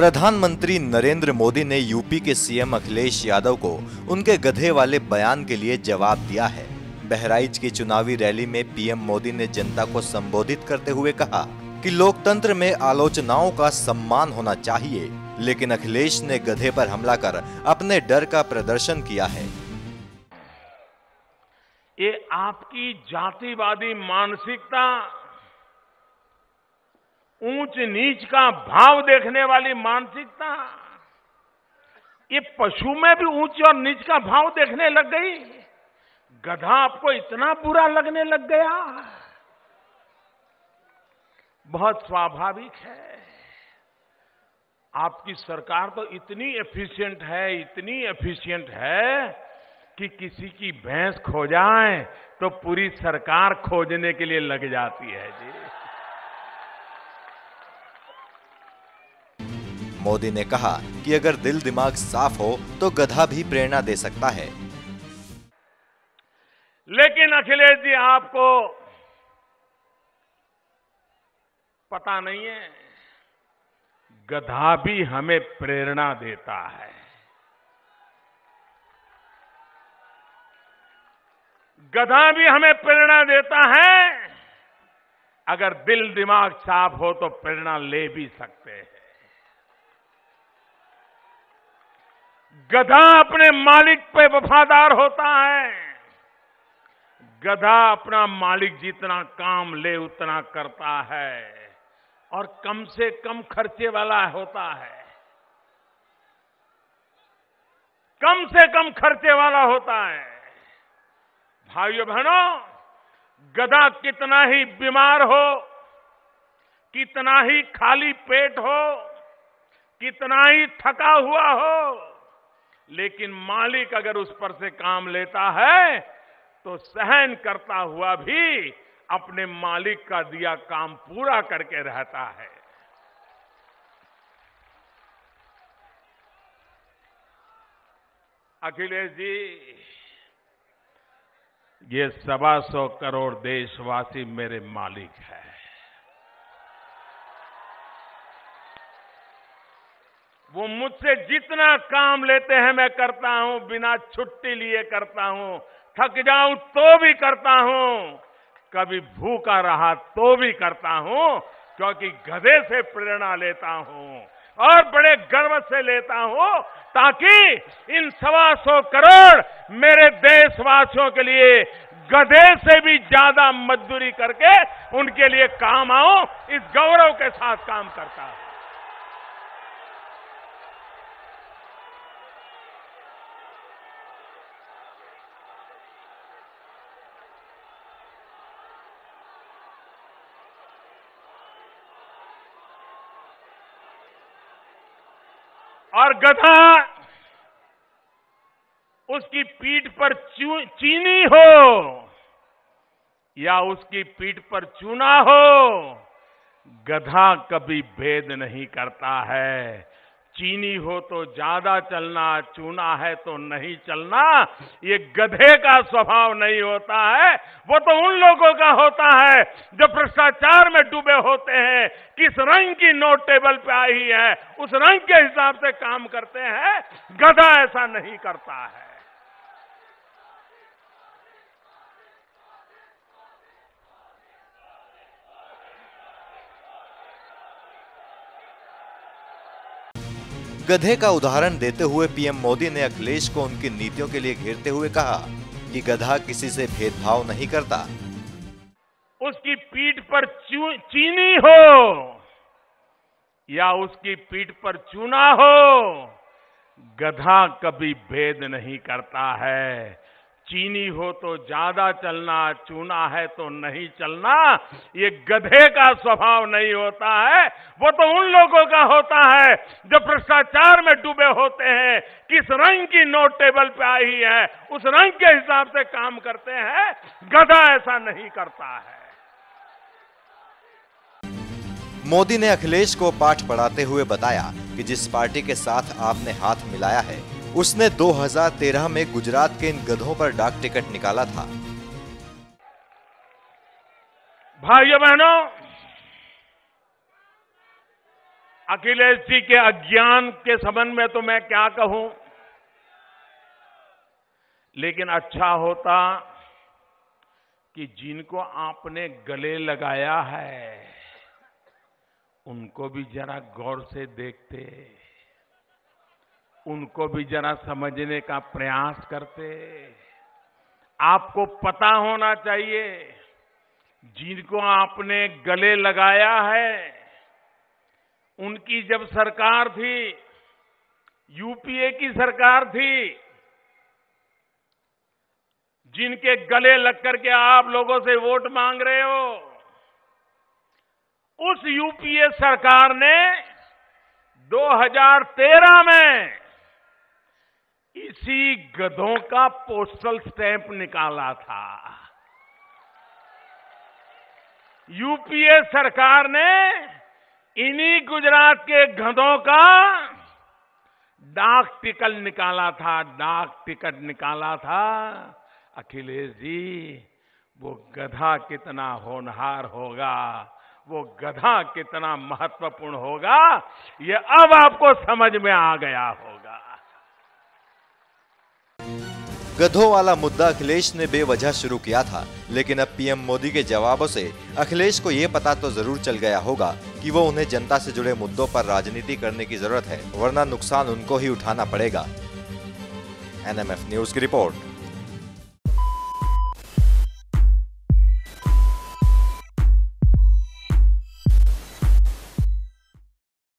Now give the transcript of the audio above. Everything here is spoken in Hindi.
प्रधानमंत्री नरेंद्र मोदी ने यूपी के सीएम अखिलेश यादव को उनके गधे वाले बयान के लिए जवाब दिया है। बहराइच की चुनावी रैली में पीएम मोदी ने जनता को संबोधित करते हुए कहा कि लोकतंत्र में आलोचनाओं का सम्मान होना चाहिए, लेकिन अखिलेश ने गधे पर हमला कर अपने डर का प्रदर्शन किया है। ये आपकी जातिवादी मानसिकता ऊंच नीच का भाव देखने वाली मानसिकता। ये पशु में भी ऊंच और नीच का भाव देखने लग गई। गधा आपको इतना बुरा लगने लग गया। बहुत स्वाभाविक है। आपकी सरकार तो इतनी एफिशिएंट है, इतनी एफिशिएंट है कि किसी की भैंस खो जाए तो पूरी सरकार खोजने के लिए लग जाती है जी। मोदी ने कहा कि अगर दिल दिमाग साफ़ हो तो गधा भी प्रेरणा दे सकता है। लेकिन अखिलेश जी, आपको पता नहीं है, गधा भी हमें प्रेरणा देता है। गधा भी हमें प्रेरणा देता है, अगर दिल दिमाग साफ़ हो तो प्रेरणा ले भी सकते हैं। गधा अपने मालिक पे वफादार होता है। गधा अपना मालिक जितना काम ले उतना करता है और कम से कम खर्चे वाला होता है। कम से कम खर्चे वाला होता है। भाइयों बहनों, गधा कितना ही बीमार हो, कितना ही खाली पेट हो, कितना ही थका हुआ हो लेकिन मालिक अगर उस पर से काम लेता है तो सहन करता हुआ भी अपने मालिक का दिया काम पूरा करके रहता है। अखिलेश जी, ये सवा सौ करोड़ देशवासी मेरे मालिक है। वो मुझसे जितना काम लेते हैं मैं करता हूँ, बिना छुट्टी लिए करता हूँ। थक जाऊँ तो भी करता हूँ। कभी भूखा रहा तो भी करता हूँ, क्योंकि गधे से प्रेरणा लेता हूँ और बड़े गर्व से लेता हूँ, ताकि इन सवा सौ करोड़ मेरे देशवासियों के लिए गधे से भी ज़्यादा मजदूरी करके उनके लिए काम आऊँ, इस गौरव के साथ काम करता हूँ। और गधा उसकी पीठ पर चीनी हो या उसकी पीठ पर चूना हो, गधा कभी भेद नहीं करता है। चीनी हो तो ज़्यादा चलना, चूना है तो नहीं चलना। ये गधे का स्वभाव नहीं होता है, वो तो उन लोगों का होता है जो भ्रष्टाचार में डूबे होते हैं, किस रंग की नोट टेबल पे आई है, उस रंग के हिसाब से काम करते हैं। गधा ऐसा नहीं करता है। गधे का उदाहरण देते हुए पीएम मोदी ने अखिलेश को उनकी नीतियों के लिए घेरते हुए कहा कि गधा किसी से भेदभाव नहीं करता। उसकी पीठ पर चीनी हो या उसकी पीठ पर चूना हो, गधा कभी भेद नहीं करता है। चीनी हो तो ज़्यादा चलना, चूना है तो नहीं चलना। ये गधे का स्वभाव नहीं होता है, वो तो उन लोगों का होता है जो भ्रष्टाचार में डूबे होते हैं, किस रंग की नोट टेबल पे आई है, उस रंग के हिसाब से काम करते हैं, गधा ऐसा नहीं करता है। मोदी ने अखिलेश को पाठ पढ़ाते हुए बताया कि जिस पार्टी के साथ आपने हाथ मिलाया है उसने 2013 में गुजरात के इन गधों पर डाक टिकट निकाला था। भाइयों बहनों, अखिलेश जी के अज्ञान के संबंध में तो मैं क्या कहूँ? लेकिन अच्छा होता कि जिनको आपने गले लगाया है, उनको भी जरा गौर से देखते। उनको भी जरा समझने का प्रयास करते। आपको पता होना चाहिए, जिनको आपने गले लगाया है, उनकी जब सरकार थी, यूपीए की सरकार थी, जिनके गले लग करके आप लोगों से वोट मांग रहे हो, उस यूपीए सरकार ने 2013 में इसी गधों का पोस्टल स्टैंप निकाला था। यूपीए सरकार ने इन्हीं गुजरात के गधों का डाक टिकट निकाला था, डाक टिकट निकाला था। अखिलेश जी, वो गधा कितना होनहार होगा, वो गधा कितना महत्वपूर्ण होगा, ये अब आपको समझ में आ गया होगा। गधों वाला मुद्दा अखिलेश ने बेवजह शुरू किया था, लेकिन अब पीएम मोदी के जवाबों से अखिलेश को ये पता तो ज़रूर चल गया होगा कि वो उन्हें जनता से जुड़े मुद्दों पर राजनीति करने की ज़रूरत है, वरना नुकसान उनको ही उठाना पड़ेगा। एनएमएफ न्यूज़ की रिपोर्ट।